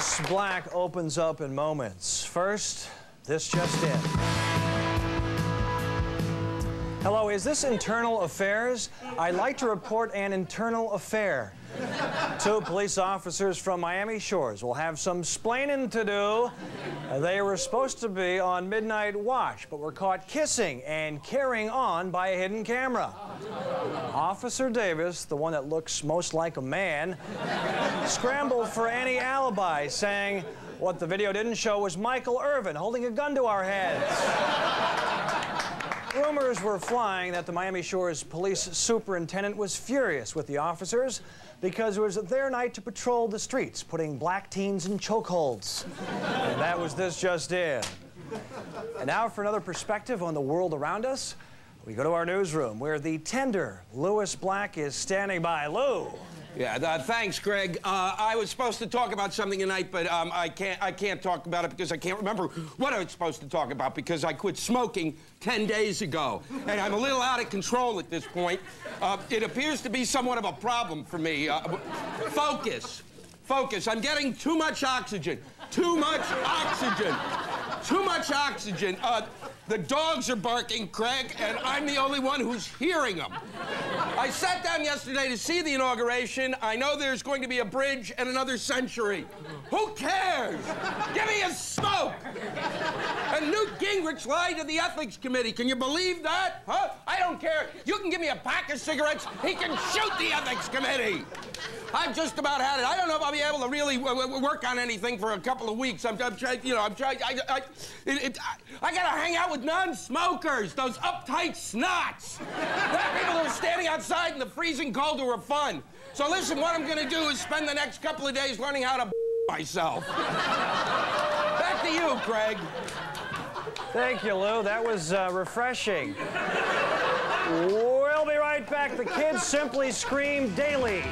Lewis Black opens up in moments. First, this just in. Hello, is this internal affairs? I'd like to report an internal affair. Two police officers from Miami Shores will have some splaining to do. They were supposed to be on midnight watch, but were caught kissing and carrying on by a hidden camera. Officer Davis, the one that looks most like a man, scrambled for any alibi, saying what the video didn't show was Michael Irvin holding a gun to our heads. Rumors were flying that the Miami Shores police superintendent was furious with the officers because it was their night to patrol the streets, putting black teens in chokeholds. and that was this just in. And now for another perspective on the world around us, we go to our newsroom where the tender Lewis Black is standing by. Lou. Yeah, uh, thanks, Greg. Uh, I was supposed to talk about something tonight, but um, I can't. I can't talk about it because I can't remember what I was supposed to talk about because I quit smoking ten days ago, and I'm a little out of control at this point. Uh, it appears to be somewhat of a problem for me. Uh, focus, focus. I'm getting too much oxygen. Too much oxygen. Too much oxygen. Uh, the dogs are barking, Craig, and I'm the only one who's hearing them. I sat down yesterday to see the inauguration. I know there's going to be a bridge and another century. Who cares? Give me a smoke! And Newt Gingrich lied to the ethics committee. Can you believe that? Huh? I don't care. You can give me a pack of cigarettes. He can shoot the ethics committee. I've just about had it. I don't know if I'll be able to really work on anything for a couple of weeks. I'm, I'm trying, you know, I'm trying. I, I, it, it, I, I, gotta hang out with non-smokers, those uptight snots. People who are standing outside in the freezing cold who are fun. So listen, what I'm gonna do is spend the next couple of days learning how to myself. Back to you, Craig. Thank you, Lou. That was uh, refreshing. Back. The kids simply scream daily.